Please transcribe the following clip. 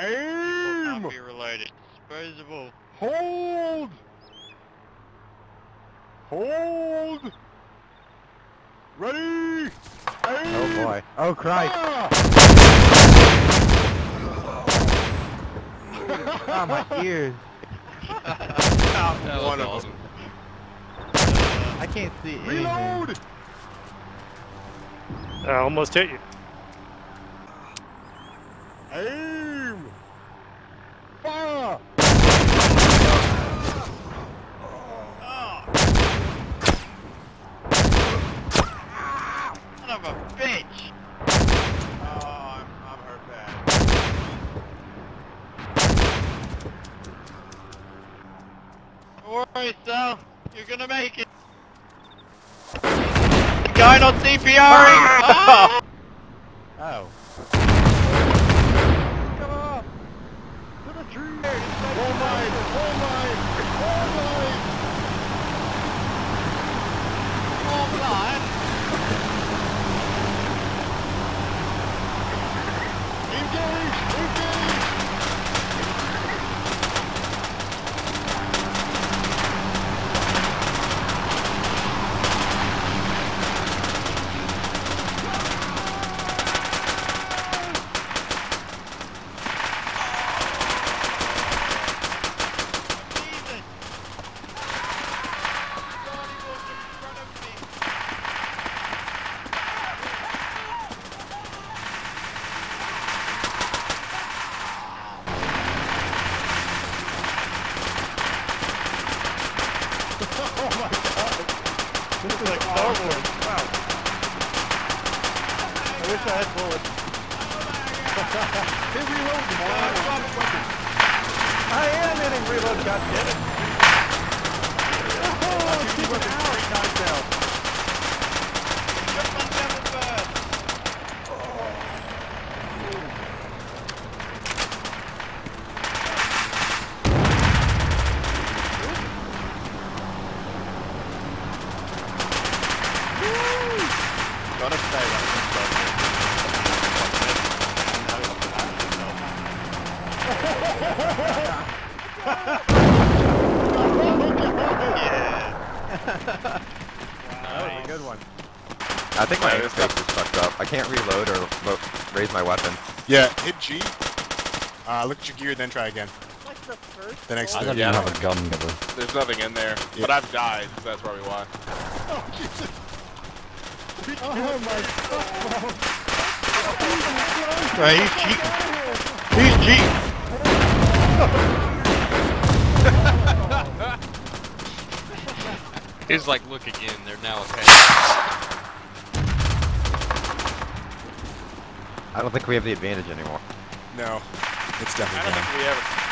Aim! Not be related. Disposable. Hold! Hold! Ready! Aim! Oh boy. Oh Christ. Ah! Oh my ears. that One of awesome. I can't see anything. Reload! I almost hit you. Aim! Worry, Sal. You're gonna make it. The guy not CPRing! Ah! Oh. Come on! To the tree! Hold line! Hold line! Hold line! Hold on. Engage! Engage! Jesus! Somebody was in front of me. Oh my god! This is like Star Wars. Wow. I wish I had bullets. Hit reload, man! I am hitting reload, goddammit. Gonna stay right Yeah. That was a good one. I think my aim space is fucked up. I can't reload or ro- raise my weapon. Yeah, hit G. Uh, look at your gear, then try again. Like the first The next I don't Yeah. even have a gun giver. There's nothing in there, Yeah. but I've died, so that's probably why. Oh, Jesus! Oh my god! Right, he's cheating. He's cheating. He's like, look again, they're now okay. I don't think we have the advantage anymore. No, it's I definitely don't think we ever